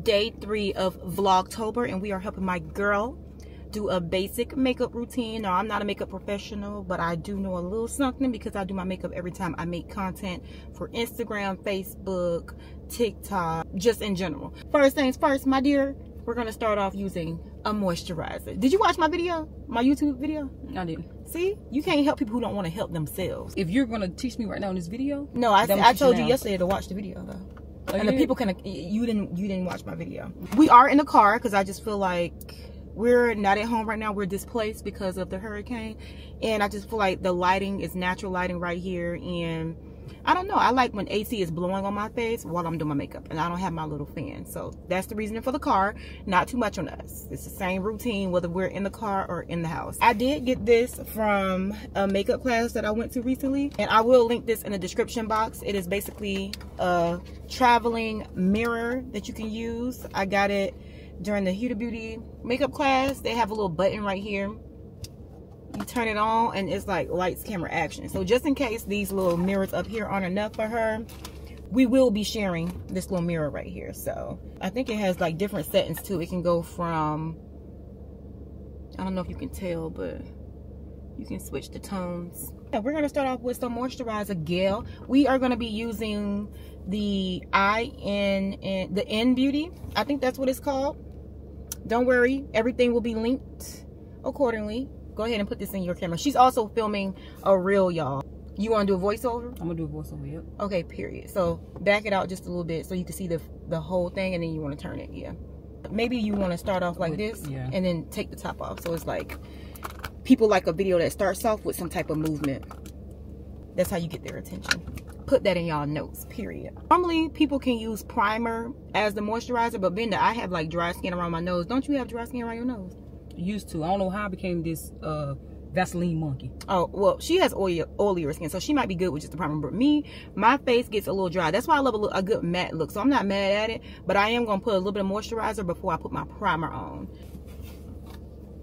day three of Vlogtober and we are helping my girl do a basic makeup routine. Now, I'm not a makeup professional, but I do know a little something because I do my makeup every time I make content for Instagram, Facebook, TikTok, just in general. First things first, my dear, we're gonna start off using a moisturizer. Did you watch my video? My YouTube video? I didn't. See, you can't help people who don't want to help themselves. If you're gonna teach me right now in this video, No, I, I told you you now. yesterday to watch the video though. Oh, and the people can you didn't you didn't watch my video. We are in the car because I just feel like we're not at home right now. We're displaced because of the hurricane, and I just feel like the lighting is natural lighting right here. And I don't know. I like when AC is blowing on my face while I'm doing my makeup, and I don't have my little fan. So that's the reason for the car. Not too much on us. It's the same routine whether we're in the car or in the house. I did get this from a makeup class that I went to recently, and I will link this in the description box. It is basically a traveling mirror that you can use. I got it during the Huda Beauty makeup class. They have a little button right here. You turn it on and it's like lights, camera, action. So just in case these little mirrors up here aren't enough for her, we will be sharing this little mirror right here. So I think it has like different settings too. It can go from, I don't know if you can tell, but you can switch the tones. Yeah, we're gonna start off with some moisturizer gel. We are gonna be using the I N N the N Beauty. I think that's what it's called. Don't worry, everything will be linked accordingly. Go ahead and put this in your camera. She's also filming a reel, y'all. You wanna do a voiceover? I'm gonna do a voiceover. Yep. Okay, period. So back it out just a little bit so you can see the the whole thing and then you want to turn it. Yeah. Maybe you want to start off like With- this yeah. and then take the top off. So it's like people like a video that starts off with some type of movement. That's how you get their attention. Put that in y'all notes, period. Normally people can use primer as the moisturizer, but Benda, I have like dry skin around my nose. Don't you have dry skin around your nose? Used to. I don't know how I became this uh Vaseline monkey. Oh, well, she has oily, oilier skin, so she might be good with just the primer. But me, my face gets a little dry. That's why I love a, little, a good matte look. So I'm not mad at it, but I am going to put a little bit of moisturizer before I put my primer on.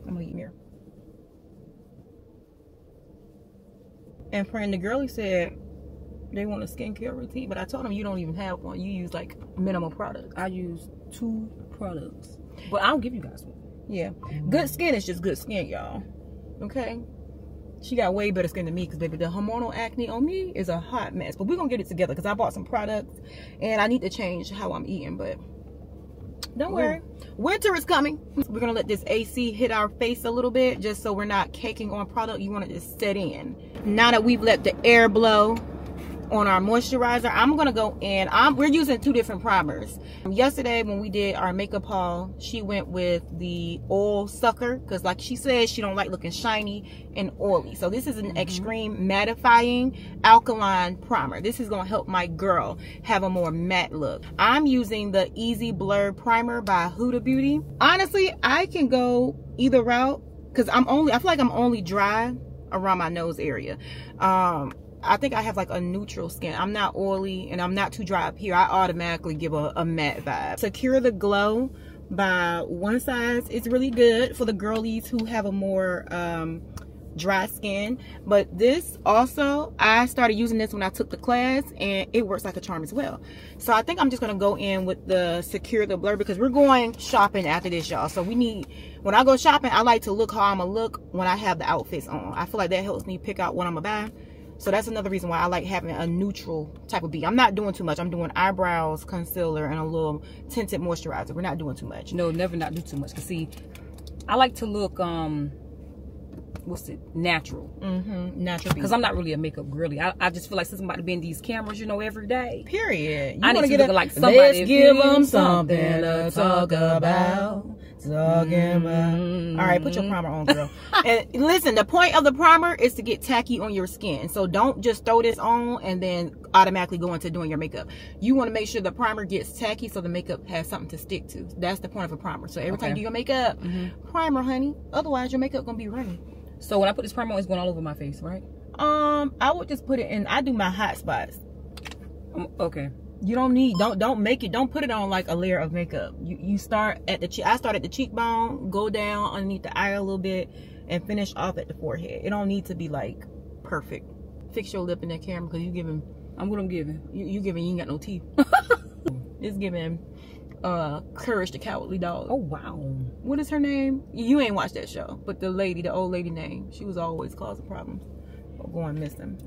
I'm going to eat mirror. And friend, the girlie said they want a skincare routine, but I told them you don't even have one. You use like minimal products. I use two products, but I'll give you guys one. Yeah. Good skin is just good skin, y'all. Okay? She got way better skin than me because, baby, the hormonal acne on me is a hot mess. But we're going to get it together because I bought some products and I need to change how I'm eating. But don't worry. Winter is coming. We're going to let this AC hit our face a little bit just so we're not caking on product. You want it to set in. Now that we've let the air blow on our moisturizer i'm gonna go in I'm, we're using two different primers. Yesterday when we did our makeup haul she went with the oil sucker because like she said she don't like looking shiny and oily. So this is an extreme mattifying alkaline primer. This is gonna help my girl have a more matte look. I'm using the easy blur primer by huda beauty. Honestly i can go either route because i'm only i feel like i'm only dry around my nose area. Um I think I have like a neutral skin. I'm not oily and I'm not too dry up here. I automatically give a, a matte vibe. Secure the Glow by One Size is really good for the girlies who have a more um, dry skin. But this also, I started using this when I took the class and it works like a charm as well. So I think I'm just going to go in with the Secure the Blur because we're going shopping after this, y'all. So we need, when I go shopping, I like to look how I'm going to look when I have the outfits on. I feel like that helps me pick out what I'm going to buy. So that's another reason why I like having a neutral type of beat. I'm not doing too much. I'm doing eyebrows, concealer, and a little tinted moisturizer. We're not doing too much. No, never not do too much. Cause see, I like to look um, what's it, natural. Mm-hmm. Natural. Cause I'm not really a makeup girly. I, I just feel like since I'm about to be in these cameras, you know, every day. Period. You I need wanna get look a- like somebody Let's give them something to to talk about. Talking about. All right, put your primer on, girl. and listen, the point of the primer is to get tacky on your skin. So don't just throw this on and then automatically go into doing your makeup. You want to make sure the primer gets tacky so the makeup has something to stick to. That's the point of a primer. So every time you Okay. do your makeup, Mhm. primer, honey. Otherwise, your makeup gonna be running. So when I put this primer on, it's going all over my face, right? Um, I would just put it in. I do my hot spots. Um, okay. You don't need don't don't make it don't put it on like a layer of makeup. You you start at the cheek. I start at the cheekbone, go down underneath the eye a little bit, and finish off at the forehead. It don't need to be like perfect. Fix your lip in that camera because you giving I'm what I'm giving. you, you giving you ain't got no teeth. it's giving uh Courage the Cowardly Dog. Oh wow. What is her name? You ain't watched that show, but the lady, the old lady name, she was always causing problems or going missing.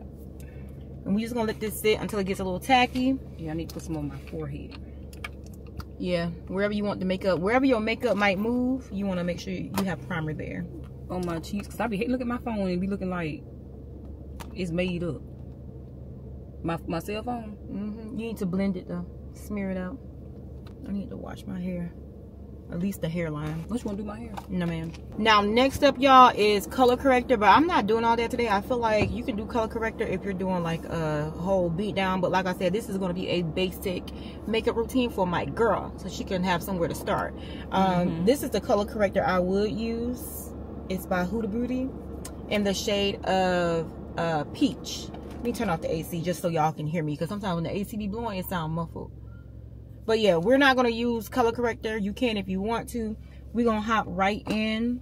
And we just gonna let this sit until it gets a little tacky. Yeah, I need to put some on my forehead. Yeah, wherever you want the makeup, wherever your makeup might move, you want to make sure you have primer there. On my cheeks, cause I be look at my phone and be looking like it's made up. My my cell phone. Mm-hmm. You need to blend it though, smear it out. I need to wash my hair. At least the hairline. Which one do my hair? No, ma'am. Now, next up, y'all, is color corrector. But I'm not doing all that today. I feel like you can do color corrector if you're doing like a whole beat down. But like I said, this is going to be a basic makeup routine for my girl. So she can have somewhere to start. Um, mm -hmm. This is the color corrector I would use. It's by Huda Beauty in the shade of uh, Peach. Let me turn off the AC just so y'all can hear me. Because sometimes when the AC be blowing, it sound muffled. But yeah, we're not going to use color corrector. You can if you want to. We're going to hop right in.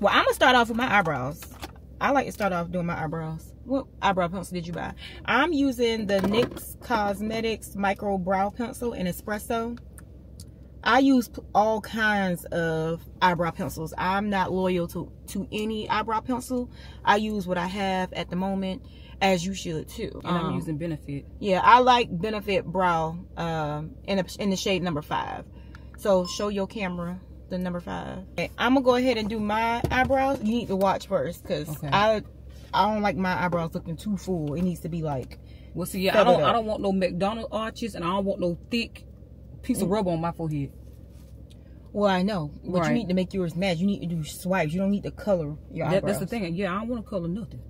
Well, I'm to start off with my eyebrows. I like to start off doing my eyebrows. What eyebrow pencil did you buy? I'm using the NYX Cosmetics Micro Brow Pencil in Espresso. I use all kinds of eyebrow pencils. I'm not loyal to, to any eyebrow pencil. I use what I have at the moment as you should too. And um, I'm using Benefit. Yeah, I like Benefit Brow um, in, a, in the shade number five. So show your camera the number five. Okay, I'm gonna go ahead and do my eyebrows. You need to watch first because okay. I I don't like my eyebrows looking too full. It needs to be like. Well, see, yeah, I don't. I don't want no McDonald arches, and I don't want no thick piece of mm. rubber on my forehead. Well, I know, but right. you need to make yours match. You need to do swipes. You don't need to color your that, eyebrows. That's the thing. Yeah, I don't want to color nothing.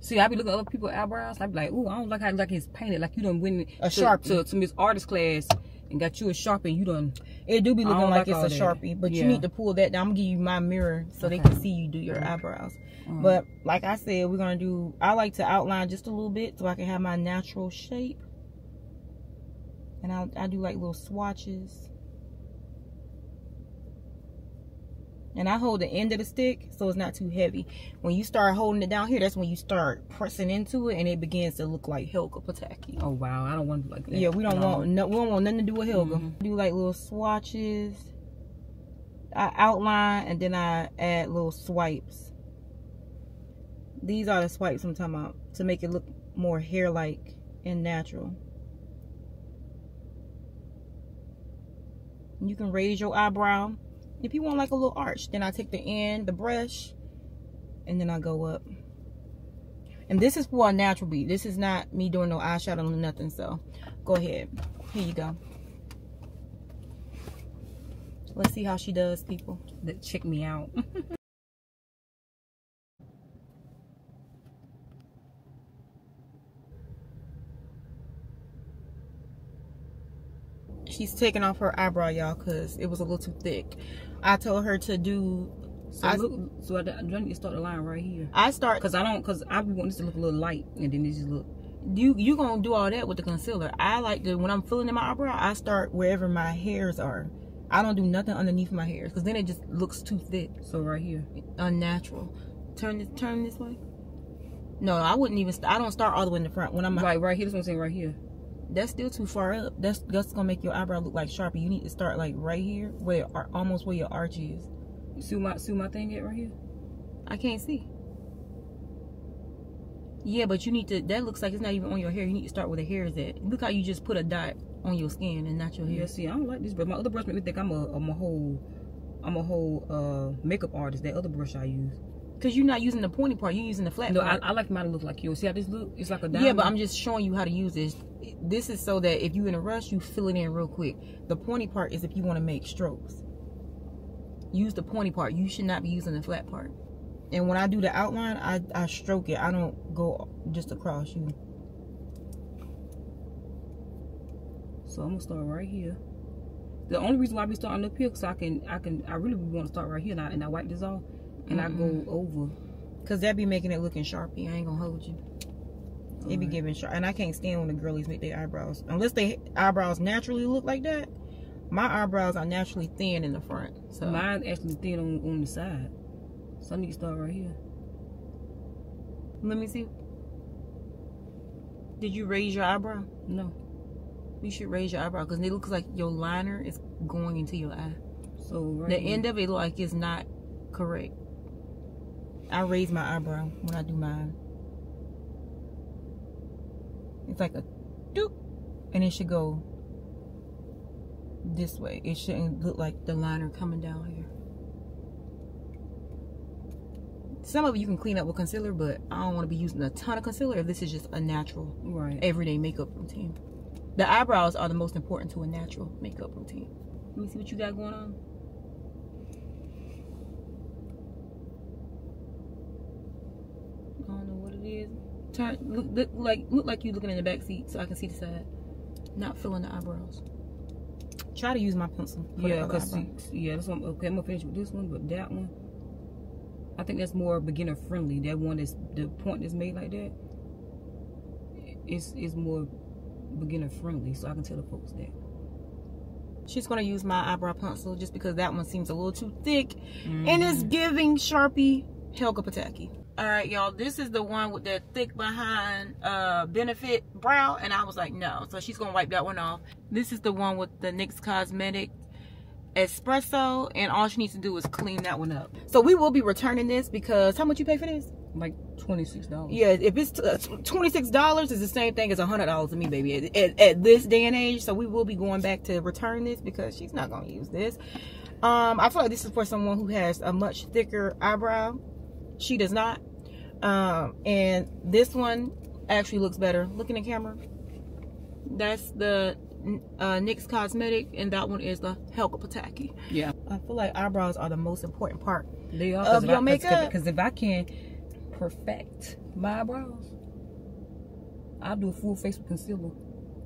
See, I be looking at other people's eyebrows. I be like, ooh, I don't like how like it's painted. Like you done went a sharpie to, to Miss Artist class and got you a sharpie. You done. It do be looking like, like it's a sharpie, but yeah. you need to pull that down. I'm gonna give you my mirror so okay. they can see you do your eyebrows. Mm. But like I said, we're gonna do. I like to outline just a little bit so I can have my natural shape. And I I do like little swatches. And I hold the end of the stick so it's not too heavy. When you start holding it down here, that's when you start pressing into it and it begins to look like Helga Pataki. Oh wow, I don't want to like that. Yeah, we don't no. want no, we don't want nothing to do with Helga. Mm -hmm. Do like little swatches. I outline and then I add little swipes. These are the swipes I'm talking about to make it look more hair-like and natural. You can raise your eyebrow if you want like a little arch, then I take the end, the brush, and then I go up. And this is for a natural beat. This is not me doing no eyeshadow or nothing. So go ahead. Here you go. Let's see how she does, people. that Check me out. she's taking off her eyebrow, y'all, because it was a little too thick. I told her to do. So I, look, so I, I need to start the line right here. I start because I don't because I want this to look a little light, and then this just look. You you gonna do all that with the concealer? I like to when I'm filling in my eyebrow, I start wherever my hairs are. I don't do nothing underneath my hairs because then it just looks too thick. So right here, unnatural. Turn this turn this way. No, I wouldn't even. I don't start all the way in the front when I'm right right here. This one saying right here that's still too far up. That's that's gonna make your eyebrow look like Sharpie. You need to start like right here, where almost where your arch is. You see my see my thing at right here? I can't see. Yeah, but you need to. That looks like it's not even on your hair. You need to start where the hair is at. Look how you just put a dot on your skin and not your hair. Yeah, see, I don't like this brush. My other brush make me think I'm a I'm a whole I'm a whole uh makeup artist. That other brush I use. Cause you're not using the pointy part, you're using the flat no, part. I, I like mine to look like yours. See how this look? It's like a diamond. Yeah, but I'm just showing you how to use this. This is so that if you're in a rush, you fill it in real quick. The pointy part is if you want to make strokes. Use the pointy part. You should not be using the flat part. And when I do the outline, I, I stroke it. I don't go just across you. So I'm gonna start right here. The only reason why I be starting up here, cause I can, I can, I really want to start right here, and I, and I wipe this off and mm-hmm. I go over. Cause that be making it looking sharpie. I ain't gonna hold you. It be giving sharp, and I can't stand when the girlies make their eyebrows unless they eyebrows naturally look like that. My eyebrows are naturally thin in the front. So mine's actually thin on, on the side. So I need to start right here. Let me see. Did you raise your eyebrow? No. You should raise your eyebrow because it looks like your liner is going into your eye. So right The here. end of it like is not correct. I raise my eyebrow when I do mine. It's like a doop, and it should go this way. It shouldn't look like the liner coming down here. Some of it you can clean up with concealer, but I don't want to be using a ton of concealer if this is just a natural, right. everyday makeup routine. The eyebrows are the most important to a natural makeup routine. Let me see what you got going on. I don't know what it is. Turn look, look like look like you looking in the back seat so I can see the side. Not filling the eyebrows. Try to use my pencil. Yeah, cause see, yeah, that's one. Okay, I'm gonna finish with this one, but that one, I think that's more beginner friendly. That one that's the point that's made like that. It's is more beginner friendly, so I can tell the folks that. she's gonna use my eyebrow pencil just because that one seems a little too thick and Mm-hmm. it's giving Sharpie Helga Pataki. All right, y'all. This is the one with the thick behind uh benefit brow, and I was like, no. So she's gonna wipe that one off. This is the one with the NYX Cosmetic espresso, and all she needs to do is clean that one up. So we will be returning this because how much you pay for this? like twenty six dollars. Yeah, if it's uh, twenty six dollars, is the same thing as hundred dollars to me, baby. At, at, at this day and age, so we will be going back to return this because she's not gonna use this. Um, I feel like this is for someone who has a much thicker eyebrow. She does not. Um, and this one actually looks better. Look in the camera. That's the uh, NYX Cosmetic, and that one is the Helga Pataki. Yeah, I feel like eyebrows are the most important part they are. Of your makeup? Because if I can perfect my eyebrows, I'll do a full face with concealer,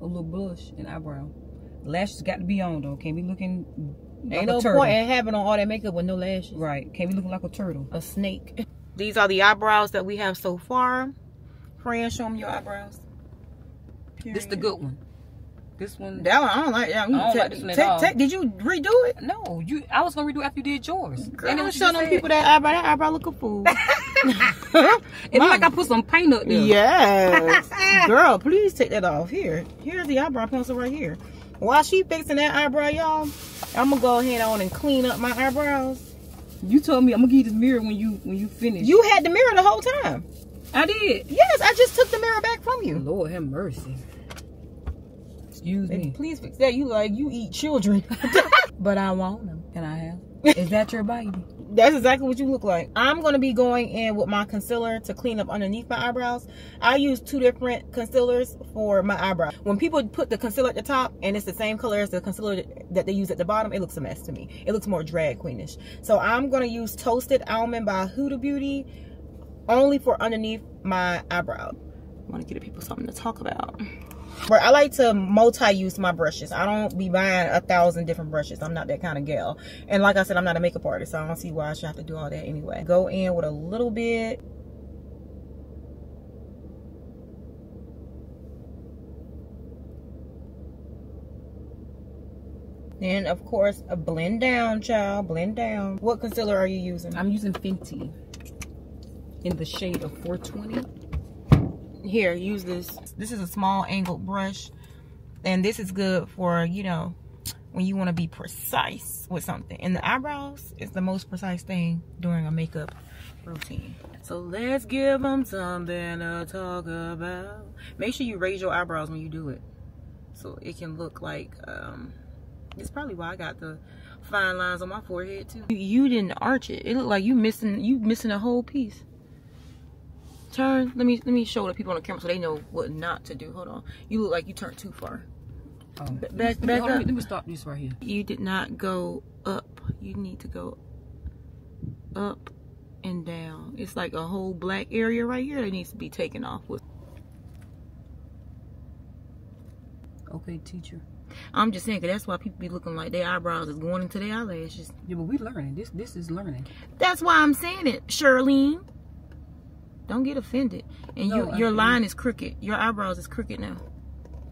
a little blush, and eyebrow. Lashes got to be on though. Can't be looking. Like Ain't no turtle. point in having on all that makeup with no lashes. Right. Can't be looking like a turtle. A snake. These are the eyebrows that we have so far. Fran, show them your eyebrows. This the good one. This one. That one, I don't like that. one. I don't Take- like this one at take- all. take- did you redo it? No, you. I was gonna redo after you did yours. Girl, Ain't that don't show them people that eyebrow. That eyebrow look a fool. It look like I put some paint up there. Yes. Girl, please take that off. Here. Here's the eyebrow pencil right here. While she fixing that eyebrow, y'all, I'm gonna go ahead on and clean up my eyebrows. You told me I'm gonna give you this mirror when you when you finish. You had the mirror the whole time. I did. Yes, I just took the mirror back from you. Lord have mercy. Excuse And me. please fix that. You like you eat children, but I want them. Can I have? Is that your baby? That's exactly what you look like. I'm going to be going in with my concealer to clean up underneath my eyebrows. I use two different concealers for my eyebrow. When people put the concealer at the top and it's the same color as the concealer that they use at the bottom, it looks a mess to me. It looks more drag queenish. So I'm going to use Toasted Almond by Huda Beauty only for underneath my eyebrow. I want to give people something to talk about. But I like to multi-use my brushes. I don't be buying a thousand different brushes. I'm not that kind of gal. And like I said, I'm not a makeup artist, so I don't see why I should have to do all that anyway. Go in with a little bit. Then, of course, a blend down, child. Blend down. What concealer are you using? I'm using Fenty in the shade of 420. Here use this. This is a small angled brush and this is good for you know when you want to be precise with something. And the eyebrows is the most precise thing during a makeup routine. So let's give them something to talk about. Make sure you raise your eyebrows when you do it so it can look like um it's probably why i got the fine lines on my forehead too. You didn't arch it. It looked like you missing you missing a whole piece turn let me let me show the people on the camera so they know what not to do hold on you look like you turned too far Um, back- let me- back hold on, up. Let me stop this right here. you did not go up you need to go up and down it's like a whole black area right here that needs to be taken off with Okay, teacher. i'm just saying 'cause that's why people be looking like their eyebrows is going into their eyelashes Yeah, but we learning. This this is learning. that's why i'm saying it Charlene. Don't get offended and No, you your line is crooked your eyebrows is crooked now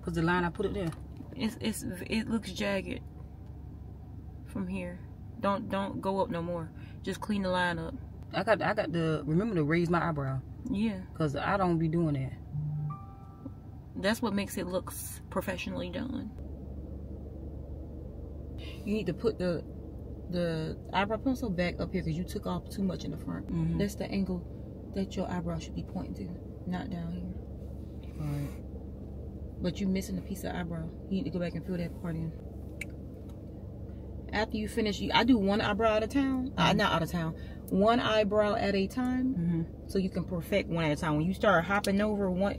Cause the line I put it there. it's it's it looks jagged from here don't don't go up no more just clean the line up I got I got to remember to raise my eyebrow. yeah Cause I don't be doing that. that's what makes it look professionally done You need to put the the eyebrow pencil back up here because you took off too much in the front. Mhm. That's the angle that your eyebrow should be pointing to, not down here. Right. But you're missing a piece of eyebrow. You need to go back and fill that part in. After you finish, you, I do one eyebrow at a time. Uh, not out of town. One eyebrow at a time, Mm-hmm. so you can perfect one at a time. When you start hopping over one,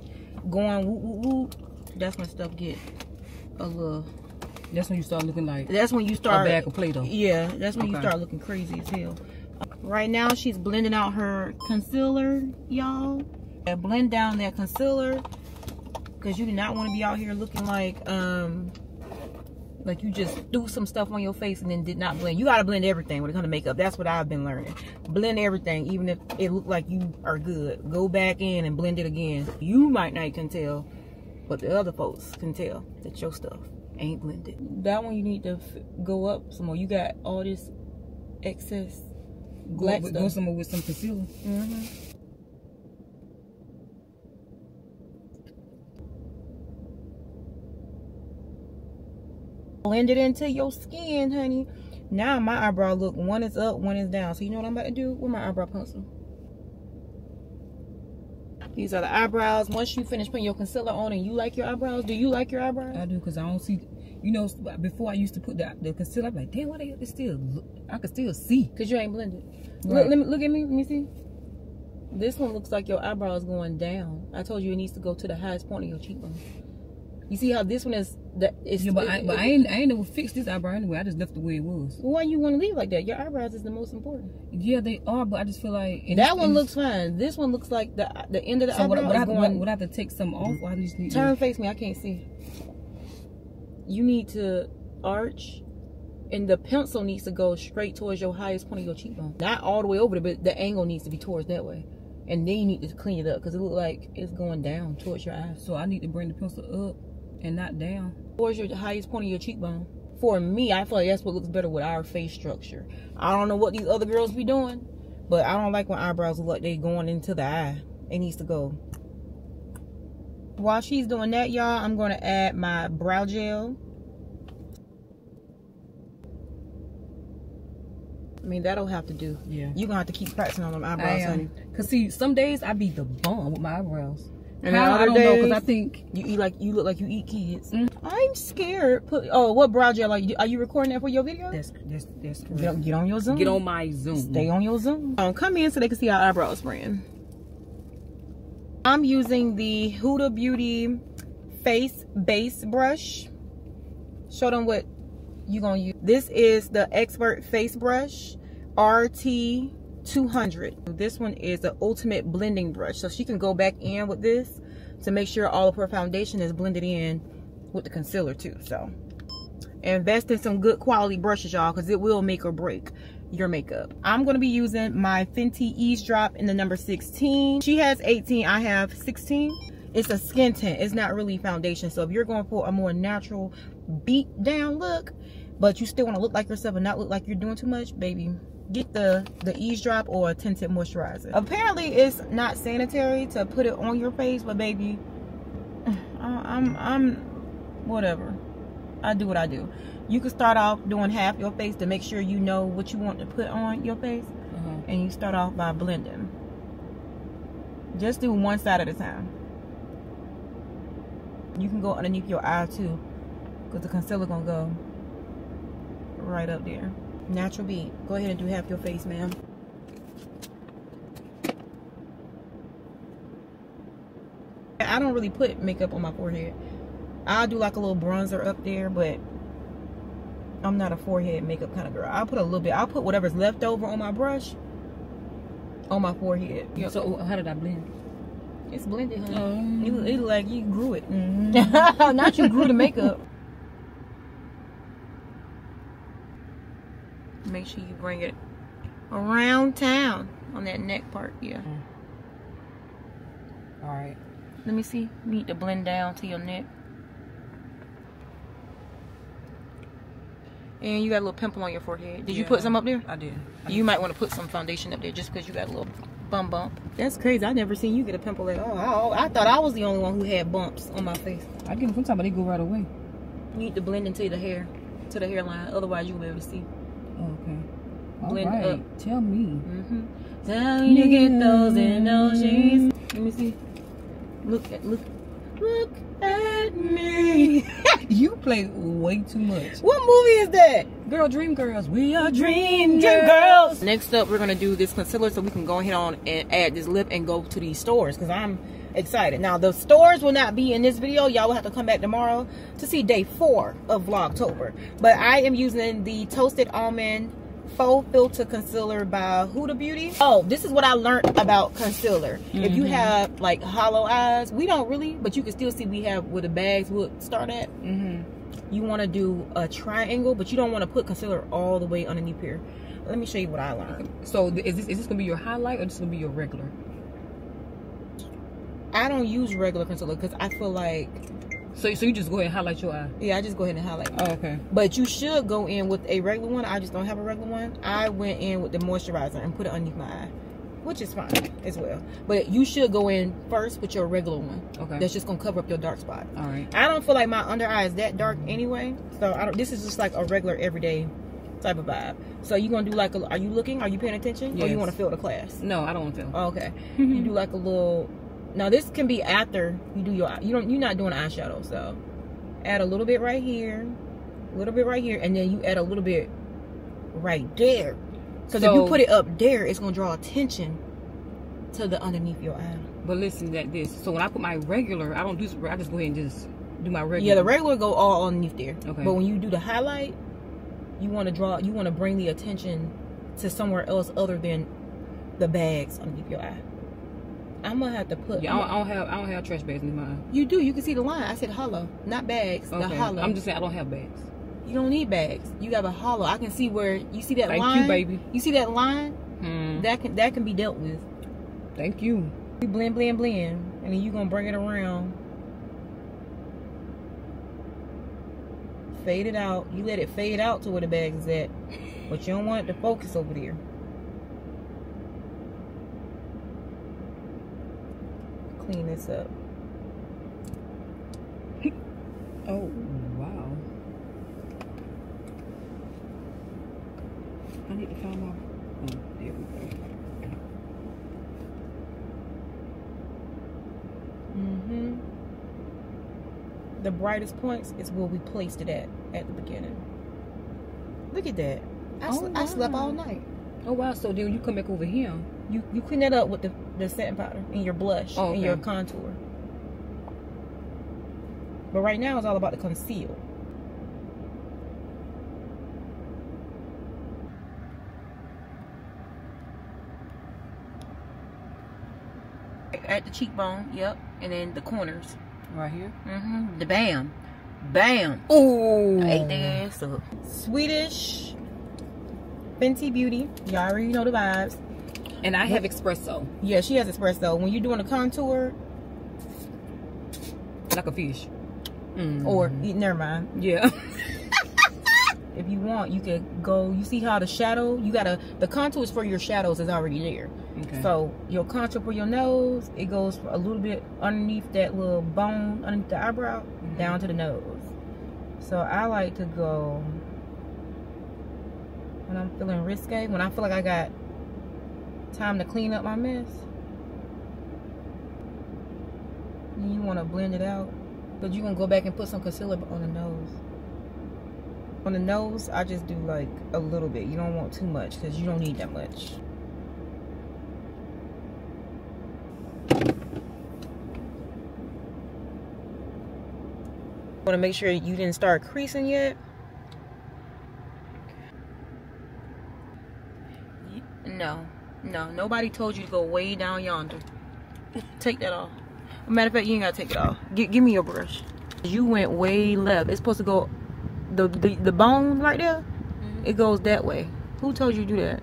going whoop whoop whoop, that's when stuff get a little. That's when you start looking like That's when you a start. bag of Play-Doh. Yeah, that's when you start looking crazy as hell. Right now, she's blending out her concealer, y'all. Blend down that concealer because you do not want to be out here looking like um like you just threw some stuff on your face and then did not blend. You gotta blend everything when it comes to makeup. That's what I've been learning. Blend everything, even if it look like you are good. Go back in and blend it again. You might not can tell, but the other folks can tell that your stuff ain't blended. That one you need to go up some more. You got all this excess black go stuff. somewhere with some concealer. hmm Blend it into your skin, honey. Now my eyebrow look one is up, one is down. So you know what I'm about to do with my eyebrow pencil. These are the eyebrows. Once you finish putting your concealer on and you like your eyebrows, do you like your eyebrows? I do because I don't see. You know, uh, before I used to put the, the concealer, I'm like, damn, why they, they still? Look, I could still see. Cause you ain't blended. Look, let me look at me. Let me see. This one looks like your eyebrow is going down. I told you it needs to go to the highest point of your cheekbone. You see how this one is that it's Yeah, but it- I, but it- I ain't I ain't never fixed this eyebrow anyway. I just left the way it was. why you want to leave like that? Your eyebrows is the most important. Yeah, they are, but I just feel like that one looks fine. This one looks like the the end of the So would, I- eyebrow would, I to- going. would I have to take some off? Or I just need Turn to, face me. I can't see. You need to arch, and the pencil needs to go straight towards your highest point of your cheekbone. Not all the way over but the angle needs to be towards that way. And then you need to clean it up because it looks like it's going down towards your eyes. So I need to bring the pencil up and not down. towards your highest point of your cheekbone. For me, I feel like that's what looks better with our face structure. I don't know what these other girls be doing, but I don't like when eyebrows look like they going into the eye. It needs to go. While she's doing that, y'all, I'm going to add my brow gel. I mean, that'll have to do. Yeah. You're going to have to keep practicing on them eyebrows, honey. Cause see, some days I be the bomb with my eyebrows. And How? I don't know, cause I think You eat like you look like you eat kids. Mm. I'm scared. Put oh, what brow gel are you? Are you recording that for your video? that's that's that's Get correct. on, get on your Zoom. Get on my Zoom. Stay on your Zoom. Um, come in so they can see our eyebrows spraying. I'm using the Huda Beauty Face Base Brush. Show them what you're gonna use. This is the Expert Face Brush RT 200. This one is the ultimate blending brush. So she can go back in with this to make sure all of her foundation is blended in with the concealer too. So invest in some good quality brushes y'all because it will make or break your makeup. I'm going to be using my fenty Eaze Drop in the number 16 she has 18 i have 16 it's a skin tint it's not really foundation. So if you're going for a more natural beat down look but you still want to look like yourself and not look like you're doing too much baby get the the Eaze Drop or a tinted moisturizer. Apparently it's not sanitary to put it on your face but baby I- i'm i'm whatever. I do what I do. You can start off doing half your face to make sure you know what you want to put on your face, Uh-huh. and you start off by blending. Just do one side at a time. You can go underneath your eye too, because the concealer gonna go right up there. Natural beat. Go ahead and do half your face, ma'am. I don't really put makeup on my forehead. I'll do like a little bronzer up there, but I'm not a forehead makeup kind of girl. I'll put a little bit. I'll put whatever's left over on my brush on my forehead. Yep. So how did I blend? It's blended, honey. Um, It, it like you grew it. Mhm. not you grew the makeup. Make sure you bring it around town on that neck part. Yeah. All right. Let me see. You need to blend down to your neck. And you got a little pimple on your forehead. Did you put some up there? I did. You might want to put some foundation up there just because you got a little bum bump. That's crazy. I never seen you get a pimple at all. I, I thought I was the only one who had bumps on my face. I get them sometimes, but they go right away. You need to blend into the hair. to the hairline. Otherwise, you will be able to see. Okay. All Blend right. up. Tell me. Mm-hmm. Tell me to get those in those jeans. Let me see. Look at look. Look at me. You play way too much. what movie is that? Girl, Dream Girls. We are Dream girls. Next up, we're gonna do this concealer so we can go ahead on and add this lip and go to these stores because I'm excited. Now the stores will not be in this video. Y'all will have to come back tomorrow to see day four of Vlogtober. But I am using the Toasted Almond Faux Filter Concealer by Huda Beauty. Oh, this is what I learned about concealer. If you Mhm. have like hollow eyes, we don't really, but you can still see we have where the bags would start at Mm-hmm. you want to do a triangle, but you don't want to put concealer all the way underneath here. Let me show you what I learned. So is this is this gonna be your highlight or this gonna be your regular? I don't use regular concealer because I feel like, So so you just go ahead and highlight your eye. yeah, I just go ahead and highlight. Oh, okay. But you should go in with a regular one. I just don't have a regular one. I went in with the moisturizer and put it underneath my eye, which is fine as well. But you should go in first with your regular one. Okay. That's just gonna cover up your dark spot. All right. I don't feel like my under eye is that dark anyway, so I don't. This is just like a regular everyday type of vibe. So you gonna do like a? Are you looking? Are you paying attention? Or you want to fill the class? No, I don't want to. Oh, okay. you do like a little. Now this can be after you do your. You don't. You're not doing eyeshadow, so add a little bit right here, a little bit right here, and then you add a little bit right there. Because if you put it up there, it's gonna draw attention to the underneath your eye. But listen to this. So when I put my regular, I don't do. I just go ahead and just do my regular. Yeah, the regular go all underneath there. Okay. But when you do the highlight, you want to draw. You want to bring the attention to somewhere else other than the bags underneath your eye. I'm gonna have to put. Yeah, I don't, I don't have. I don't have trash bags in my eye. You do. You can see the line. I said hollow, not bags. The hollow. I'm just saying I don't have bags. You don't need bags. You got a hollow. I can see where you see that Thank line. you, baby. You see that line? Hmm. That can that can be dealt with. Thank you. You blend, blend, blend, and then you gonna bring it around. Fade it out. You let it fade out to where the bag is at, but you don't want it to focus over there. Clean this up. Oh wow. I need to find my. Oh, there we go. Mm-hmm. The brightest points is where we placed it at at the beginning. Look at that. I, Oh, sl- I slept all night. Oh wow. So then you come back over here. You you clean that up with the, the setting powder and your blush Oh, and your contour. But right now it's all about the conceal. At the cheekbone, yep, and then the corners. Right here. Mm-hmm. The bam, bam. Oh. Ate their ass up. Swedish Fenty Beauty. Y'all already know the vibes. And I have espresso, Yeah, she has espresso. When you're doing a contour, like a fish. Mm. or never mind. yeah. If you want, you could go. You see how the shadow? You gotta. The contours for your shadows is already there. okay. So your contour for your nose, it goes a little bit underneath that little bone underneath the eyebrow, Mhm. down to the nose. So I like to go when I'm feeling risque. When I feel like I got time to clean up my mess. You want to blend it out, but you're gonna go back and put some concealer on the nose. On the nose, I just do like a little bit. You don't want too much because you don't need that much. Want to make sure you didn't start creasing yet. No, no, nobody told you to go way down yonder. Take that off. Matter of fact, you ain't gotta take it off. G give me your brush. You went way left. It's supposed to go the the, the bone right there. Mm-hmm. It goes that way. Who told you to do that?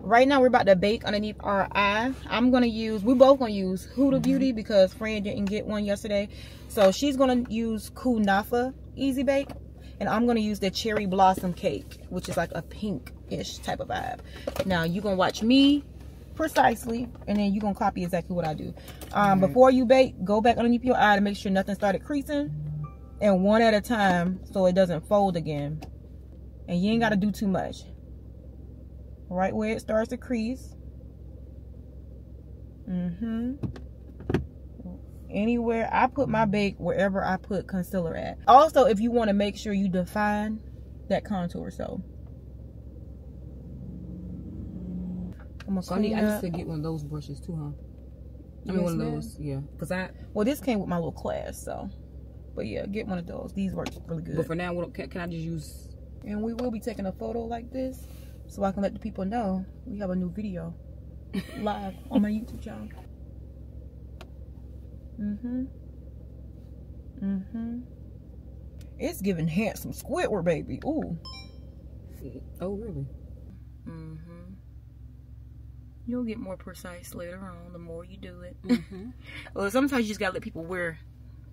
Right now we're about to bake underneath our eye. I'm gonna use. We're both gonna use Huda mm-hmm. Beauty because Fran didn't get one yesterday, so she's gonna use Kunafa Easy Bake, and I'm gonna use the Cherry Blossom Cake, which is like a pink-ish type of vibe. Now you gonna watch me precisely, and then you gonna copy exactly what I do. Um, Alright. Before you bake, go back underneath your eye to make sure nothing started creasing. and one at a time so it doesn't fold again. And you ain't got to do too much. Right where it starts to crease. Mm-hmm. Anywhere I put my bake, wherever I put concealer at. Also, if you want to make sure you define that contour, so. I'm gonna so I need, I need to get one of those brushes too, huh? I mean, yes, one of those, yeah. Cause I well, this came with my little class, so. But yeah, get one of those. These work really good. But for now, can, can I just use? And we will be taking a photo like this, so I can let the people know we have a new video live on my YouTube channel. Mm-hmm. Mm-hmm. It's giving handsome Squidward, baby. Ooh. Oh, really? Mm-hmm. You'll get more precise later on the more you do it. Mm-hmm. well, sometimes you just gotta let people wear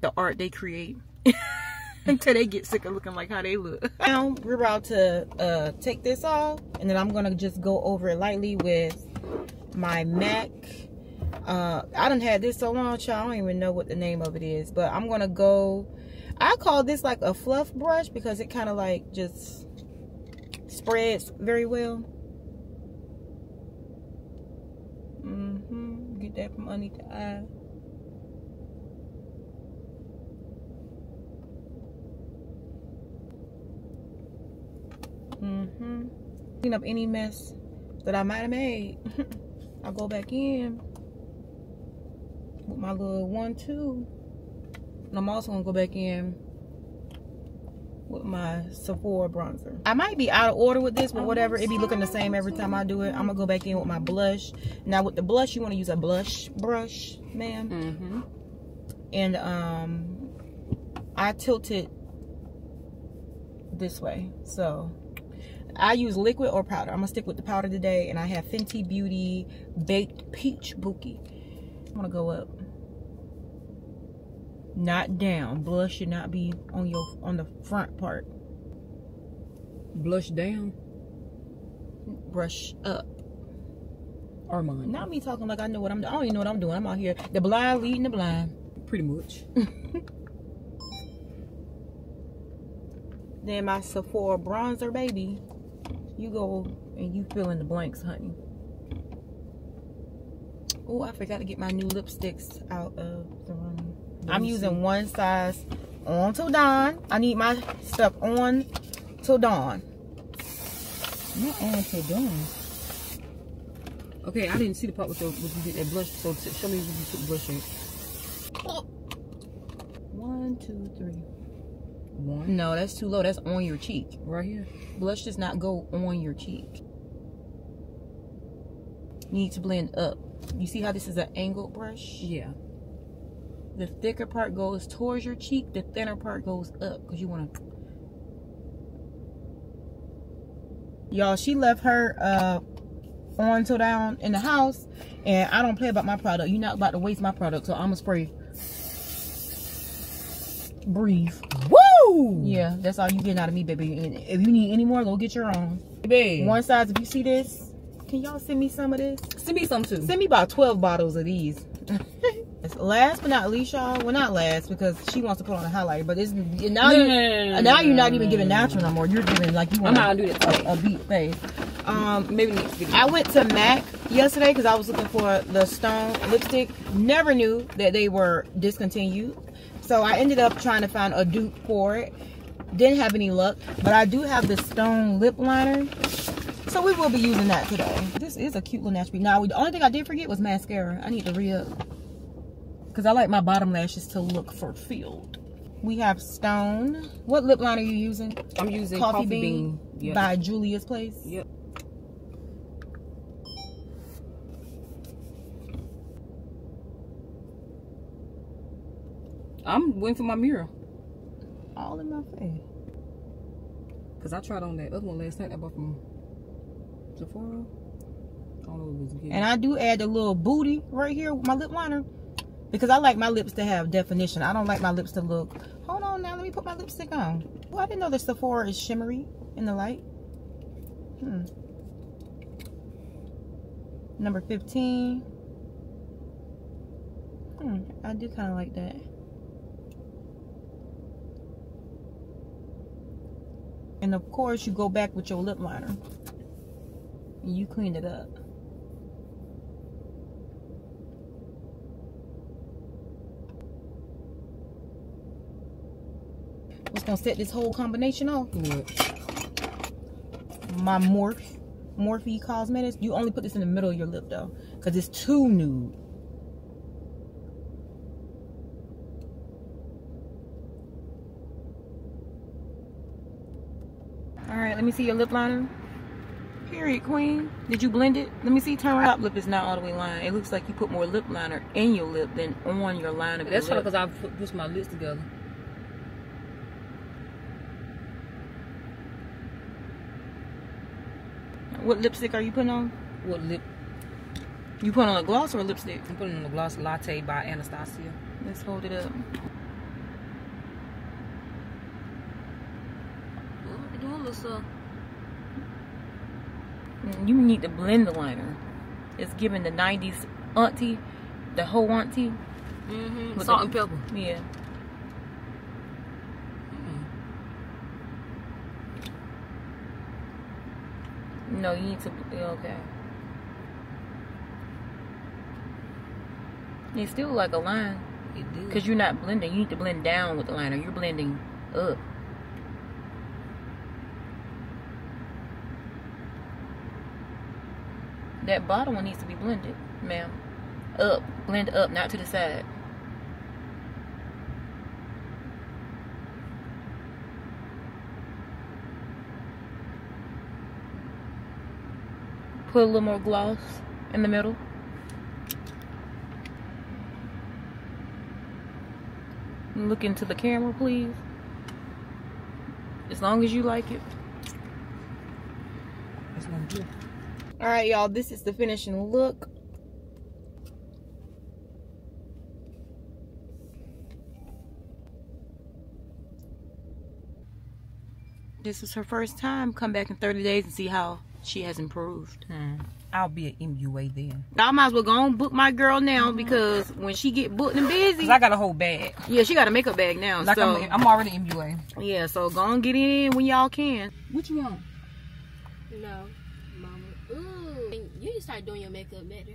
the art they create until they get sick of looking like how they look. now we're about to uh, take this off, and then I'm gonna just go over it lightly with my MAC. Uh, I don't have this so long, child. I don't even know what the name of it is, but I'm gonna go. I call this like a fluff brush because it kind of like just spreads very well. Mm-hmm. Get that from underneath the eye. Mm-hmm. Clean up any mess that I might have made. I'll go back in my little one, two. And I'm also gonna go back in with my Sephora bronzer. I might be out of order with this, but whatever. It be looking the same every time I do it. I'm gonna go back in with my blush. Now with the blush, you wanna use a blush brush, ma'am. Mm -hmm. And um, I tilt it this way. So I use liquid or powder. I'm gonna stick with the powder today, and I have Fenty Beauty Baked Peach Bookie. I'm gonna go up, not down. Blush should not be on your on the front part. Blush down. Brush up. Armand. Not me talking like I know what I'm doing. I don't even know what I'm doing. I'm out here. The blind leading the blind. Pretty much. then my Sephora bronzer, baby you go and you fill in the blanks, honey. Oh, I forgot to get my new lipsticks out of the room. I'm using one size on till dawn. I need my stuff on till dawn. Not on till dawn. Okay, I didn't see the part with the with you get that blush. So show me where you put blush in. One, two, three. One. No, that's too low. That's on your cheek. Right here. Blush does not go on your cheek. You need to blend up. You see how this is an angled brush? Yeah. The thicker part goes towards your cheek. The thinner part goes up because you want to. Y'all, she left her uh, on till dawn in the house, and I don't play about my product. You're not about to waste my product, so I'm gonna spray. Breathe. Woo! Yeah, that's all you getting out of me, baby. And if you need any more, go get your own. Baby. One size, if you see this, can y'all send me some of this? Send me some too. Send me about 12 bottles of these. last but not least, y'all. Well, not last because she wants to put on a highlighter, but it's now you now you're not even giving natural no more. You're giving like you want I'm not gonna do that a, a beat face. Um, maybe next video. I went to MAC yesterday because I was looking for the Stone lipstick. Never knew that they were discontinued. So I ended up trying to find a dupe for it. Didn't have any luck, but I do have the Stone lip liner. So we will be using that today. This is a cute little natural. Now, the only thing I did forget was mascara. I need to re-up. Because I like my bottom lashes to look fulfilled. We have Stone. What lip liner are you using? I'm using Coffee, Coffee Bean, Bean. Yep. by Julia's Place. Yep. I'm waiting for my mirror. All in my face. Cause I tried on that other one last night I bought from Sephora. I don't know if it was. And I do add the little booty right here with my lip liner. Because I like my lips to have definition. I don't like my lips to look. Hold on now, let me put my lipstick on. Well, I didn't know the Sephora is shimmery in the light. Hmm. Number 15. Hmm, I do kind of like that. And of course, you go back with your lip liner. And you clean it up. What's gonna set this whole combination off? My Morph, Morphe Cosmetics. You only put this in the middle of your lip though, because it's too nude. All right, let me see your lip liner. Period, queen. Did you blend it? Let me see. Turn around. Top lip is not all the way lined. It looks like you put more lip liner in your lip than on your line of That's your probably because I put, pushed my lips together. What lipstick are you putting on? What lip? You put on a gloss or a lipstick? I'm putting on the Gloss Latte by Anastasia. Let's hold it up. What you doing, Lisa? Mm, You need to blend the liner. It's giving the 90s auntie, the whole auntie. Mm-hmm. Salt the- and pepper. Yeah. No, you need to. Okay. It's still like a line because you're not blending. You need to blend down with the liner. You're blending up. That bottom one needs to be blended, ma'am. Up. Blend up, not to the side. Put a little more gloss in the middle. Look into the camera, please. As long as you like it. That's gonna do. All right, y'all. This is the finishing look. This is her first time. Come back in 30 days and see how she has improved. Hmm. I'll be at MUA then. I might as well go and book my girl now because when she get booked and busy, Cause I got a whole bag. yeah, she got a makeup bag now. Like so I'm, I'm already MUA. yeah, so go and get in when y'all can. What you want? No, mama. Ooh, you need start doing your makeup better.